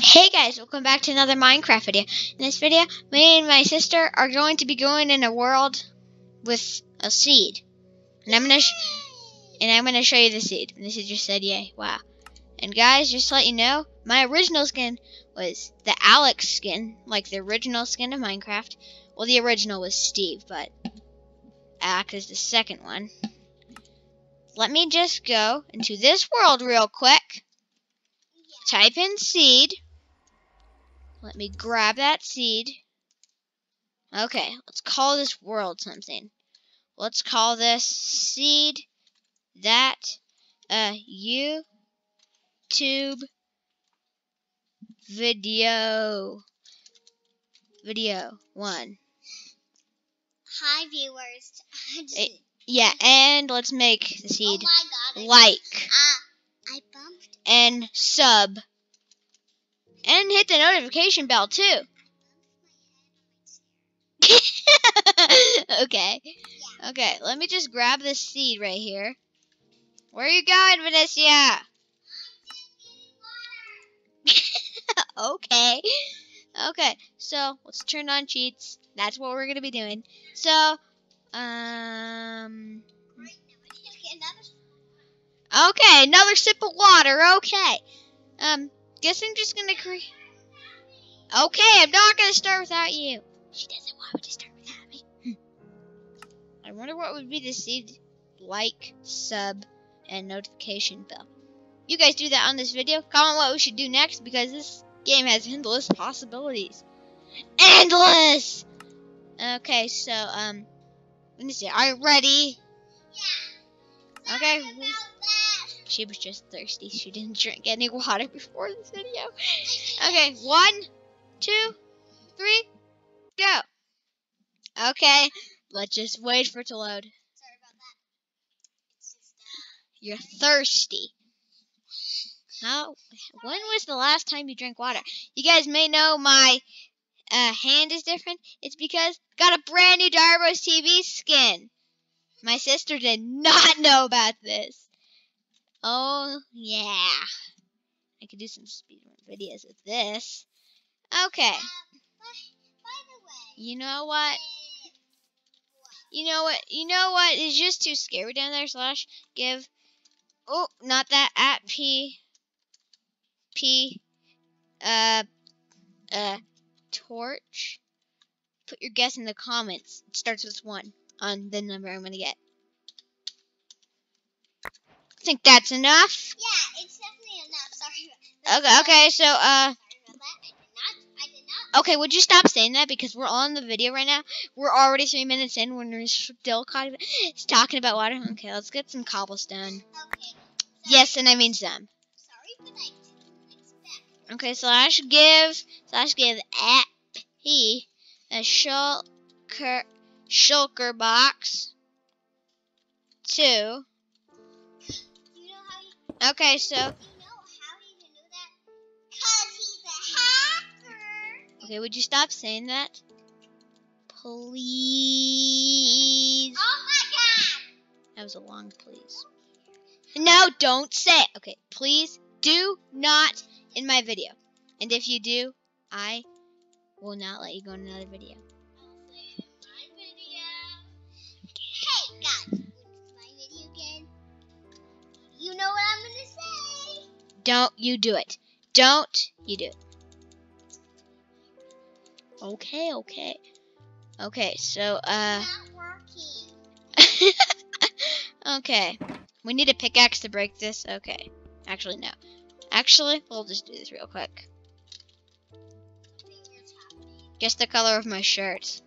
Hey guys, welcome back to another Minecraft video. In this video, me and my sister are going to be going in a world with a seed. And I'm gonna and I'm gonna show you the seed. And this is just said yay. Wow. And guys, just to let you know, my original skin was the Alex skin, like the original skin of Minecraft. Well, the original was Steve, but Alex is the second one. Let me just go into this world real quick. Type in seed. Let me grab that seed. Okay, let's call this world something. Let's call this seed that uh YouTube video video one. Hi viewers. I just- Eh, Yeah, and let's make the oh seed my god. Like I bumped. and sub and hit the notification bell too. okay. Okay, let me just grab this seed right here. Where are you going, Vanessa? okay. Okay, so let's turn on cheats. That's what we're gonna be doing. So, um, Right now, I need to get another. okay, another sip of water. Okay. Um, guess I'm just gonna create. Okay, I'm not gonna start without you. She doesn't want me to start without me. Hmm. I wonder what would be the seed like, sub, and notification bell. You guys do that on this video. Comment what we should do next because this game has endless possibilities. Endless! Okay, so, um, let me see. Are you ready? Yeah. Okay. Sorry that. She was just thirsty. She didn't drink any water before this video. Okay, one, two, three, go. Okay, let's just wait for it to load. You're thirsty. How? When was the last time you drank water? You guys may know my uh, hand is different. It's because I got a brand new Dario Bros TV skin. My sister did not know about this. Oh yeah, I could do some speedrun videos with this. Okay, the way. you know what? You know what? You know what is just too scary down there. Slash give. Oh, not that at p. P. Uh. Uh. Torch. Put your guess in the comments. It starts with one on the number I'm gonna get. Think that's enough. Yeah, it's definitely enough. Sorry. about- Okay. Okay. So uh. Sorry about that. I did not. I did not. Okay, would you stop saying that because we're on the video right now? We're already three minutes in when we're still caught, talking about water. Okay, let's get some cobblestone. Okay. Yes, and I mean some. Sorry, but I didn't expect. Okay, slash give slash give at p a shulker shulker box two. Okay, so You know how you can do that? Cause he's a hacker. okay, would you stop saying that, please? Oh my god. That was a long please. No, don't say it. Okay, please do not in my video. And if you do, I will not let you go in another video. Don't you do it. Don't you do it. Okay, okay. Okay, so, uh, Not working. okay. We need a pickaxe to break this. Okay. Actually, no. Actually, we'll just do this real quick. Guess the color of my shirt.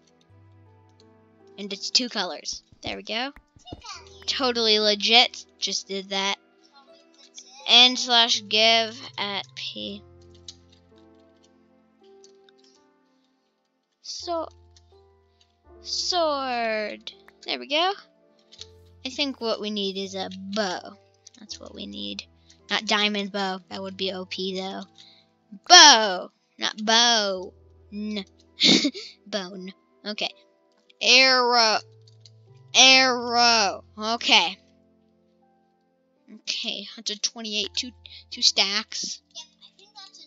And it's two colors. There we go. Totally legit. Just did that. N slash give at P. So, sword. There we go. I think what we need is a bow. That's what we need. Not diamond bow. That would be OP though. Bow. Not bow. N. Bone. Okay. Arrow. Arrow. Okay. Okay, 128, two two stacks. Yep, I think that's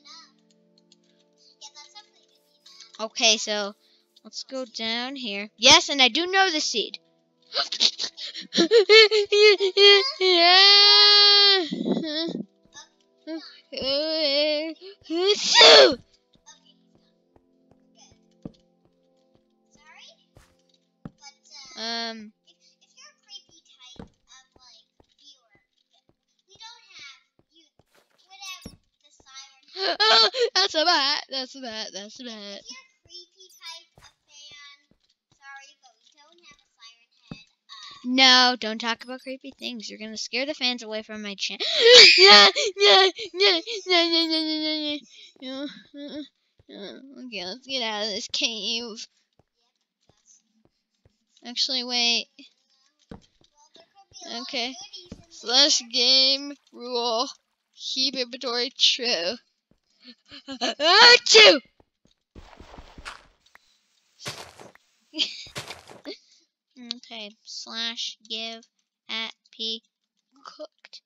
enough. Okay, so let's go down here. Yes, and I do know the seed. yeah. Um, oh, that's a bat. That's a bat. That's a bat. No, don't talk about creepy things. You're gonna scare the fans away from my channel. yeah, yeah, yeah, yeah, yeah, yeah, yeah, yeah. Okay, let's get out of this cave. Actually, wait. Okay. Slash game rule. Keep inventory true. Two. okay. Slash give at p cooked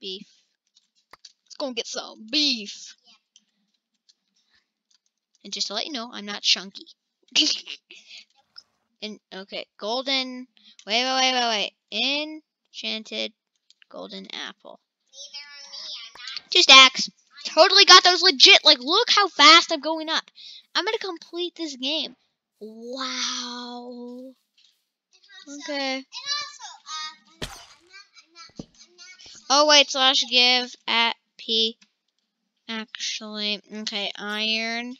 beef. Let's go and get some beef. And just to let you know, I'm not chunky. and okay, golden. Wait, wait, wait, wait, wait. Enchanted golden apple. Neither on me, I'm not. Two stacks. Totally got those legit. Like, look how fast I'm going up. I'm gonna complete this game. Wow. Okay. Oh wait, slash give at p. Actually, okay, iron.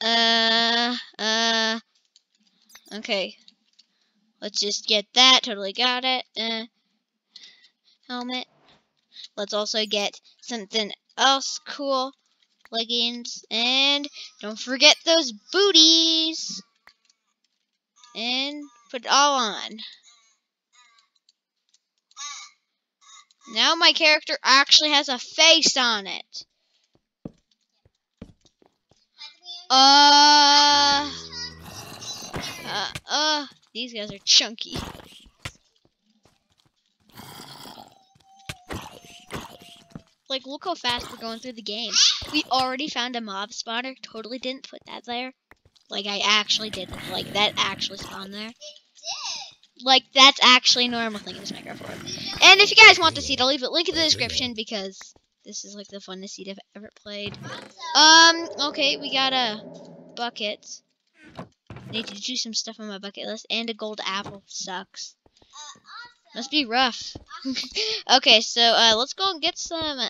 Uh, uh. Okay. Let's just get that. Totally got it. Uh. Helmet. Let's also get something else cool. Leggings. And don't forget those booties. And put it all on. Now my character actually has a face on it. Uh. Uh, uh, these guys are chunky. Like, look how fast we're going through the game. We already found a mob spawner. Totally didn't put that there. Like, I actually didn't. Like, that actually spawned there. Like, that's actually a normal thing in this Minecraft. And if you guys want to see it, I'll leave a link in the description because this is, like, the funnest seed I've ever played. Um, okay, we got a bucket. Need to do some stuff on my bucket list. And a gold apple. Sucks. Must be rough. okay, so uh, let's go and get some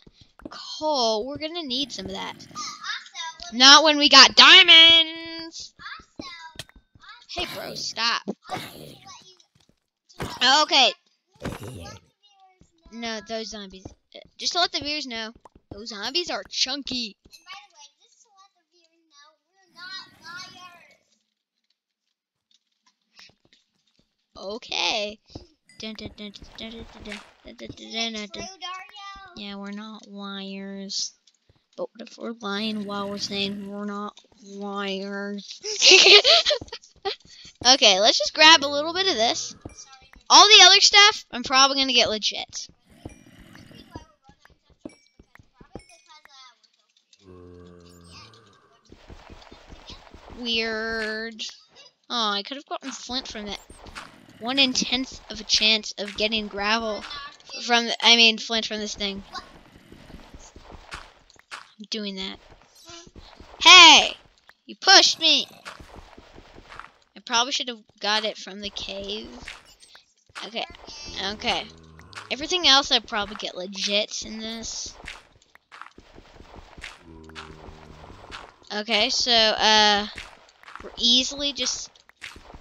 coal. We're gonna need some of that. Not when we got diamonds. Hey, bro, stop. Okay. No, those zombies. Uh, just to let the viewers know, those zombies are chunky. Okay. Yeah, we're not liars. But if we're lying while we're saying we're not liars? okay, let's just grab a little bit of this. All the other stuff, I'm probably going to get legit. Weird. Oh, I could have gotten flint from that one in tenth of a chance of getting gravel from, I mean, flint from this thing. I'm doing that. Hey! You pushed me! I probably should have got it from the cave. Okay, okay. Everything else I probably get legit in this. Okay, so, uh, we're easily just...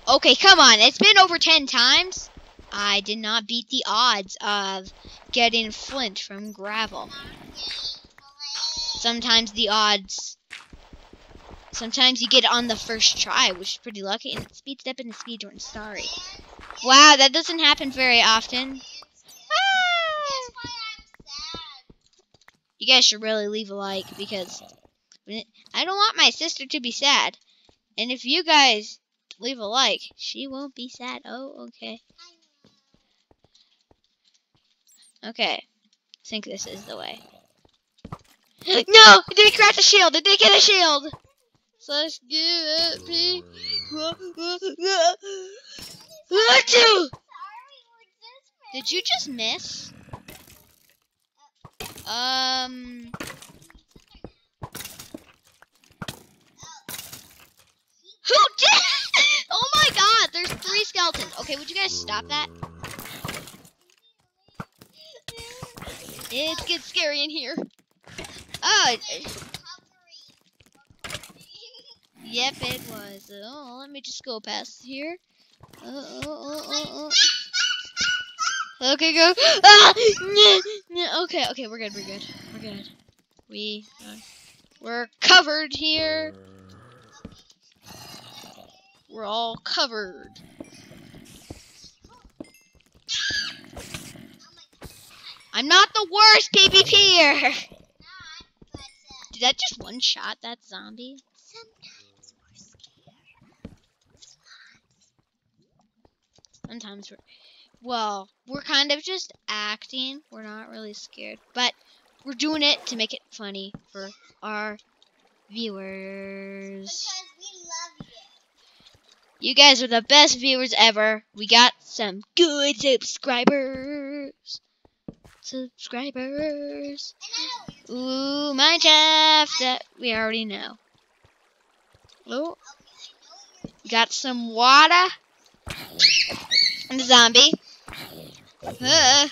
Okay, come on, it's been over 10 times. I did not beat the odds of getting flint from gravel. Sometimes the odds... Sometimes you get on the first try, which is pretty lucky, and it speeds up in the speedrun. Sorry. Wow, that doesn't happen very often. You guys should really leave a like because I don't want my sister to be sad. And if you guys leave a like, she won't be sad. Oh, okay. Okay. I think this is the way. No, I didn't craft a shield. I didn't get a shield. Slash give it. Achoo! Did you just miss? Um. Who did? Oh my god, there's three skeletons. Okay, would you guys stop that? It gets scary in here. Oh, yep, it was. Oh, let me just go past here. Oh, oh, oh. Okay, go. Ah! Okay, okay, we're good, we're good, we're good. We, uh, we're covered here. We're all covered. I'm not the worst PvPer. Did that just one shot that zombie? Sometimes we're scared. Sometimes we're, well, we're kind of just acting. We're not really scared, but we're doing it to make it funny for our viewers. You guys are the best viewers ever. We got some good subscribers. Subscribers. Ooh, Minecraft. That we already know. Oh, got some water. And a zombie. Uh.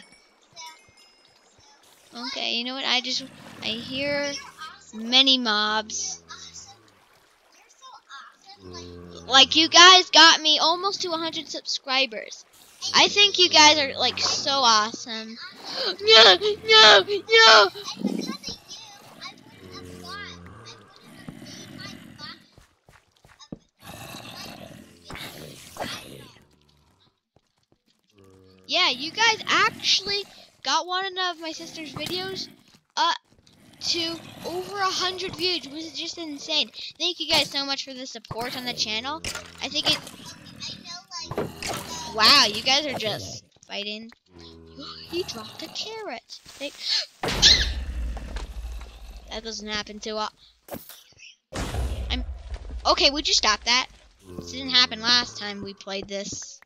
Okay, you know what? I just I hear many mobs. Like you guys got me almost to 100 subscribers. I think you guys are like so awesome. No, no, no. Yeah, you guys actually got one of my sister's videos to over a hundred views, which is just insane. Thank you guys so much for the support on the channel. I think it. Wow, you guys are just fighting. He dropped a carrot. They- that doesn't happen too often. I'm. Okay, would you stop that? This didn't happen last time we played this.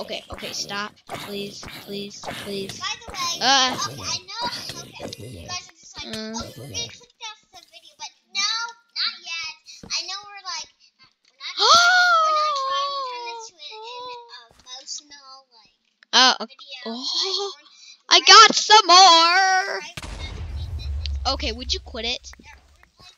Okay, okay, stop. Please, please, please. By the way, Uh. okay, I know. Okay, you guys are just like, Uh. oh, we're gonna click off the video, but no, not yet. I know we're like, we're not, we're not trying to turn this to an, an emotional like video. Oh, like, we're- got some more. right, we're not doing this. Okay, would you quit it? Yeah, we're like,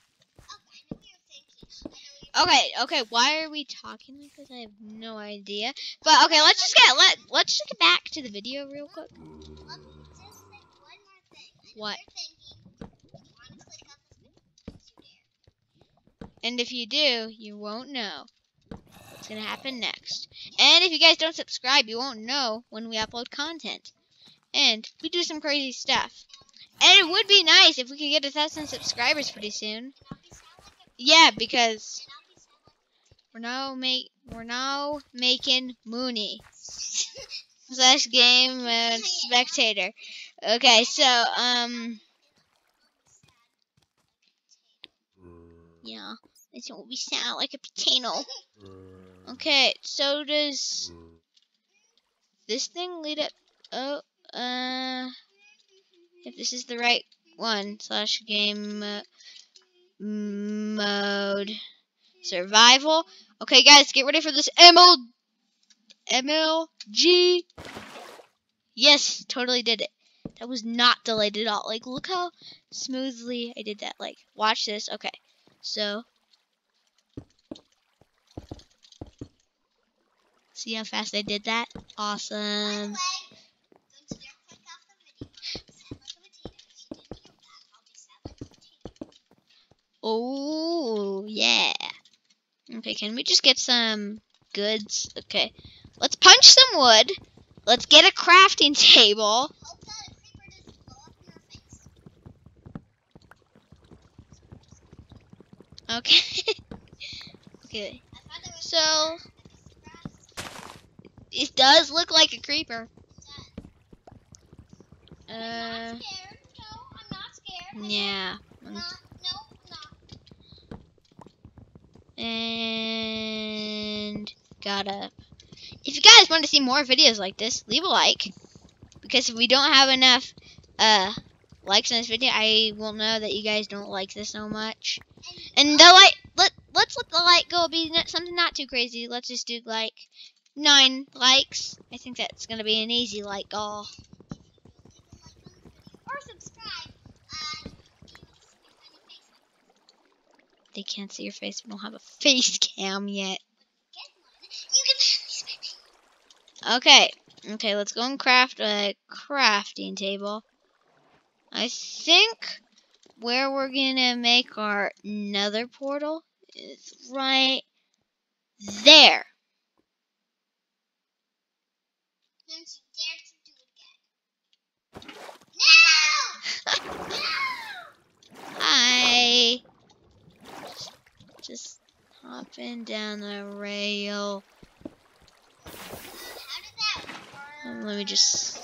okay, I know what you're thinking. I know what you're Okay, okay. Why are we talking like this? I have no idea. But okay, let's just get let let's just get back to the video real quick. Let me just say one more thing. I know What? You're thinking, you want to click off this video? Don't you dare. And if you do, you won't know what's gonna happen next. And if you guys don't subscribe, you won't know when we upload content. And we do some crazy stuff. And it would be nice if we could get a thousand subscribers pretty soon. And I'll be sound like a, Yeah, because and I'll be sound like we're now make we're now making Mooney. slash game mode spectator. Okay, so um yeah, that's what we sound like a potato. Okay, so does this thing lead up? Oh, uh, if this is the right one slash game uh, mode survival. Okay, guys, get ready for this ML MLG. Yes, totally did it. That was not delayed at all. Like, look how smoothly I did that. Like, watch this. Okay, so. See how fast I did that? Awesome. Oh, yeah. Okay, can we just get some goods? Okay. Let's punch some wood. Let's get a crafting table. Hope that a it does look like a creeper. I'm Uh, not scared. No, I'm not scared. Yeah. No, no. And got up. If you guys want to see more videos like this, leave a like. Because if we don't have enough uh likes on this video, I will know that you guys don't like this so much. And the light let let's let the light go be something not too crazy. Let's just do like nine likes. I think that's gonna be an easy like goal. Or subscribe. Uh, you see my funny face. They can't see your face. We don't have a face cam yet. Get one. You can see my face. Okay. Okay, let's go and craft a crafting table. I think where we're gonna make our nether portal is right there. Don't you dare to do it again. No! no! Hi. Just hopping down the rail. How did that work? Um, Let me just. See,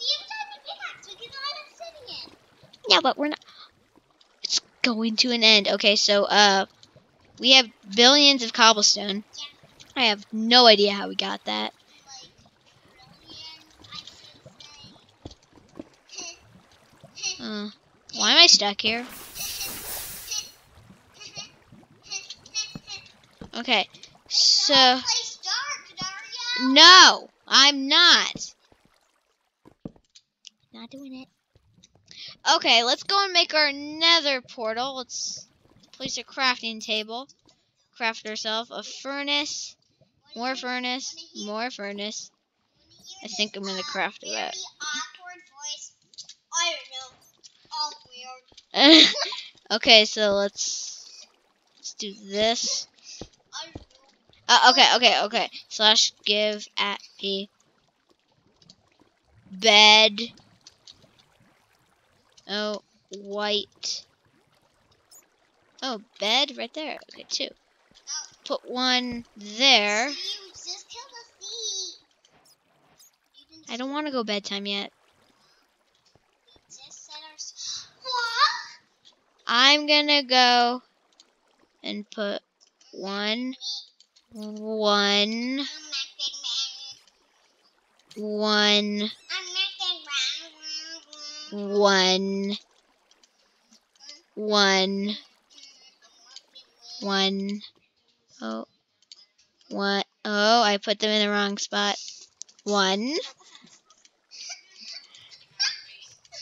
every time you pickaxe, we can let obsidian. Yeah, but we're not. It's going to an end. Okay, so uh, we have billions of cobblestone. I have no idea how we got that. Like, brilliant, I Uh, why am I stuck here? Okay, so dark, no, I'm not. Not doing it. Okay, let's go and make our nether portal. Let's place a crafting table. Craft ourselves a furnace, more furnace, more furnace. I think I'm gonna craft it Very out. awkward voice. I don't know. All weird. okay, so let's let's do this. Uh, okay, okay, okay. Slash give at p bed. Oh, white. Oh, bed right there. Okay, two. Put one there. See, we just killed a thief. You didn't I don't want to go bedtime yet. We just said our. s- What? I'm gonna go and put one, one, one, one, one, one. Oh, one. Oh, I put them in the wrong spot. One,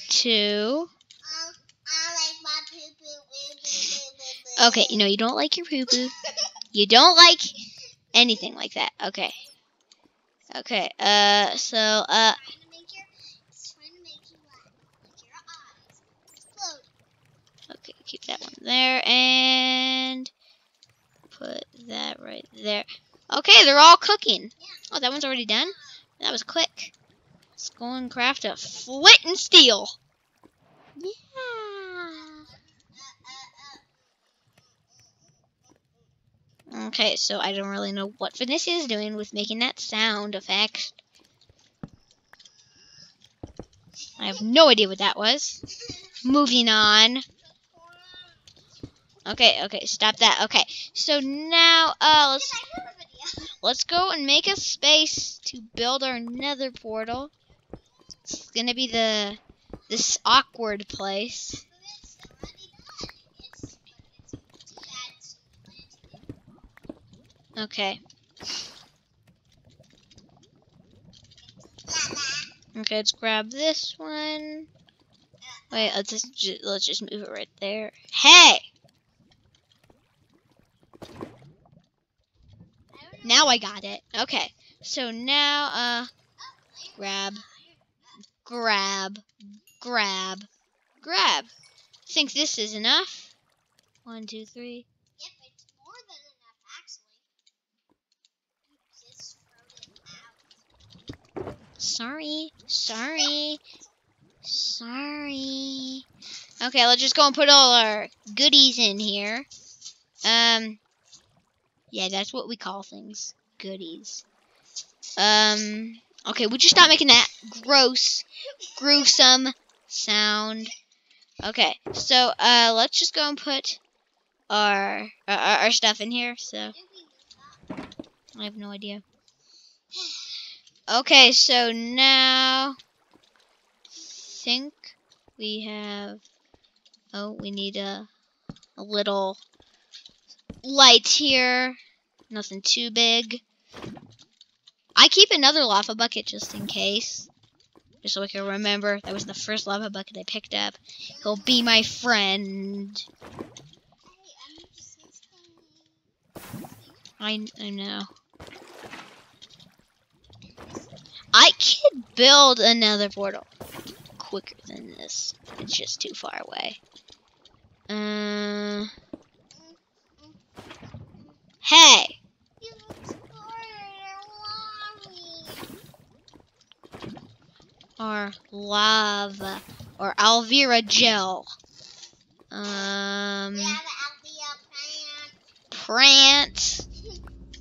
two. Okay, you know you don't like your poo poo. You don't like anything like that. Okay. Okay. Uh. So. Uh. trying to make your, it's to make you laugh. Like your eyes explode. Okay. Keep that one there and put that right there. Okay, they're all cooking. Oh, that one's already done. That was quick. Let's go and craft a flint and steel. Yeah. Okay, so I don't really know what Vanessa is doing with making that sound effect. I have no idea what that was. Moving on. Okay, okay, stop that. Okay, so now uh, let's let's go and make a space to build our nether portal. It's gonna be the this awkward place. Okay. Okay, let's grab this one. Wait, let's just ju- let's just move it right there. Hey, now I got it. Okay, so now uh, grab, grab, grab, grab. Think this is enough? One, two, three. Yep, it's more than enough, actually. You just throw it out. Sorry, sorry, sorry. Okay, let's just go and put all our goodies in here. Um, yeah, that's what we call things, goodies. Um, okay, would you stop making that gross, gruesome sound? Okay, so uh, let's just go and put our our, our stuff in here. So I have no idea. Okay, so now think we have. Oh, we need a a little light here. Nothing too big. I keep another lava bucket just in case. Just so I can remember that was the first lava bucket I picked up. He'll be my friend. I, I know. I could build another portal quicker than this. It's just too far away. Uh, hey! Or lava. Or Alvira gel. Um, Prance.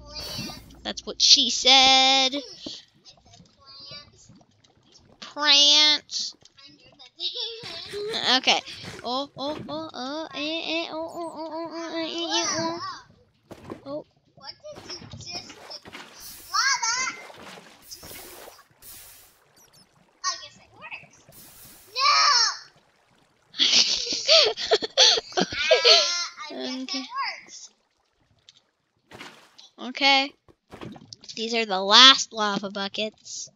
That's what she said. Prance. Okay. Oh, oh, oh, oh, eh, eh, oh, oh, oh, oh, oh, eh, eh, oh. Oh. What did you just do? Lava! I guess it works. No! I guess Okay. it works. okay. These are the last lava buckets.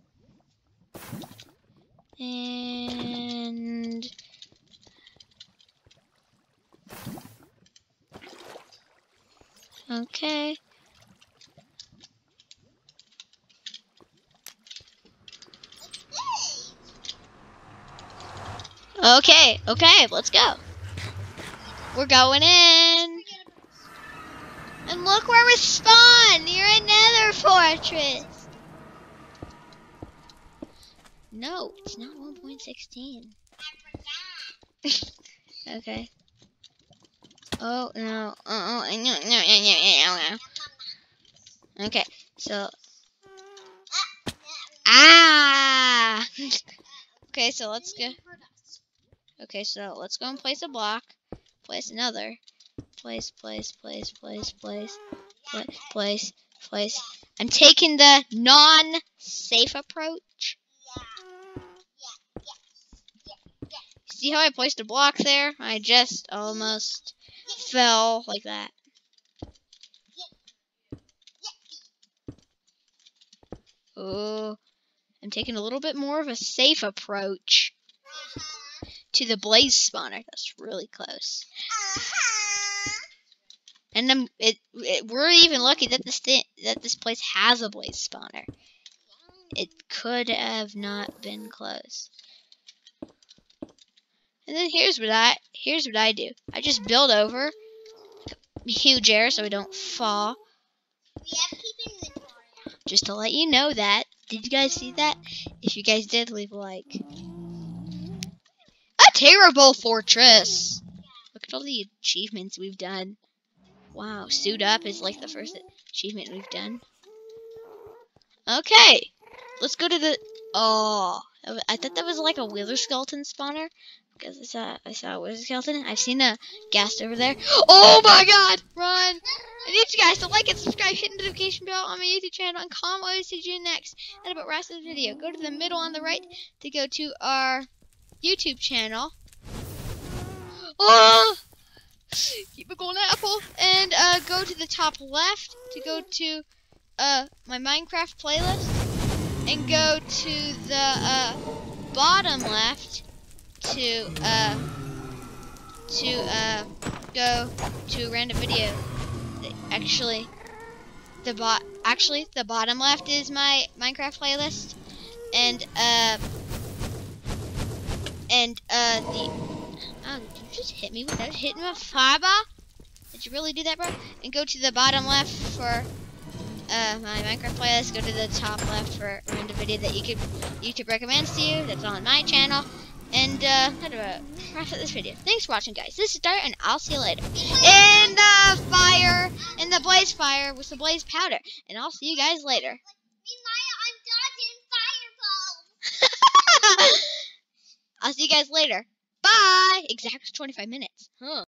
And okay. Okay, okay, let's go. We're going in. And look where we spawned! Near a nether fortress! No, it's not 1.16. I forgot. Okay. Oh, no. Oh, oh, no, no, no, no, no, no. Okay, so. Ah! okay, so let's go. Okay, so let's go and place a block. Place another. Place, place, place, place, place, place, place, place. I'm taking the non-safe approach. See how I placed a block there? I just almost fell like that. Oh, I'm taking a little bit more of a safe approach to the blaze spawner. That's really close. And I'm, it, it, we're even lucky that this that this place has a blaze spawner. It could have not been close. And then here's what I here's what I do. I just build over huge air so we don't fall. We have to keep inventory. Just to let you know that. Did you guys see that? If you guys did, leave a like. A terrible fortress. Look at all the achievements we've done. Wow, suit up is like the first achievement we've done. Okay, let's go to the. Oh, I thought that was like a wither skeleton spawner because I saw I saw a wither skeleton. I've seen a ghast over there. Oh my God! Run! I need you guys to like and subscribe, hit the notification bell on my YouTube channel, and comment what I see you next. And about rest of the video, go to the middle on the right to go to our YouTube channel. Oh! Keep it going, Apple. And uh, go to the top left to go to uh, my Minecraft playlist, and go to the uh, bottom left to uh, to uh, go to a random video. Actually, the bot actually the bottom left is my Minecraft playlist, and uh, and uh, the oh, did you just hit me without hitting a fiber? Did you really do that, bro? And go to the bottom left for uh, my Minecraft playlist. Go to the top left for a random video that YouTube YouTube recommends to you. That's on my channel. And uh, wrap up this video? Thanks for watching, guys. This is Dart, and I'll see you later. In the fire, in the blaze fire with the blaze powder, and I'll see you guys later. I'll see you guys later. Bye. Bye. Exact 25 minutes. Huh.